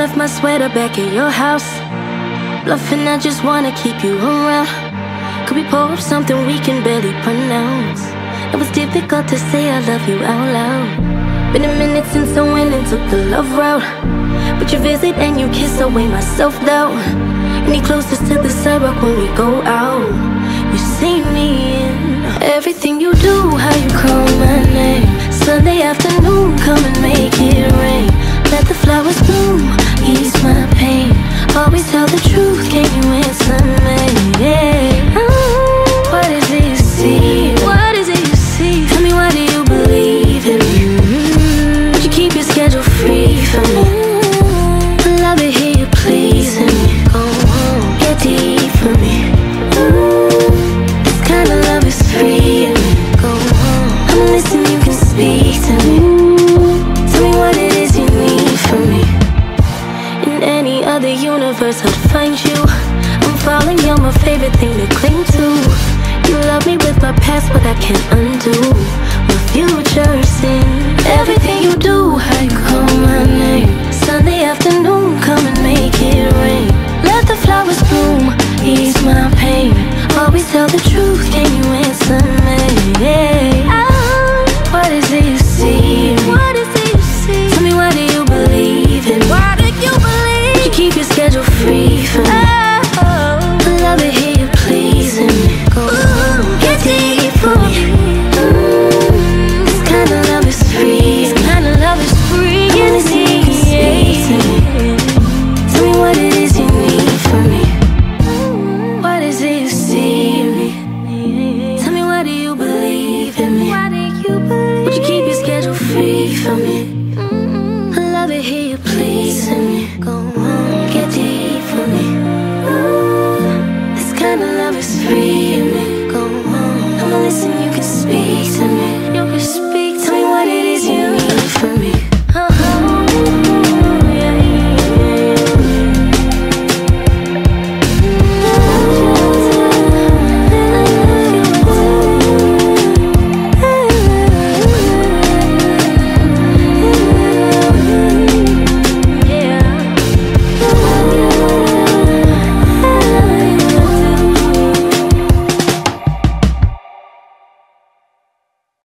my sweater back at your house. Bluffing, I just wanna keep you around. Could we pour up something we can barely pronounce? It was difficult to say I love you out loud. Been a minute since I went and took the love route. But you visit and you kiss away my self doubt. Any closest to the sidewalk when we go out? Ease my pain. Always tell the truth, can you universe, I'd find you. I'm falling, you're my favorite thing to cling to. You love me with my past, but I can't undo my future sin. Everything you do, how you call my name. Sunday afternoon, come and make it rain. Let the flowers bloom, ease my pain.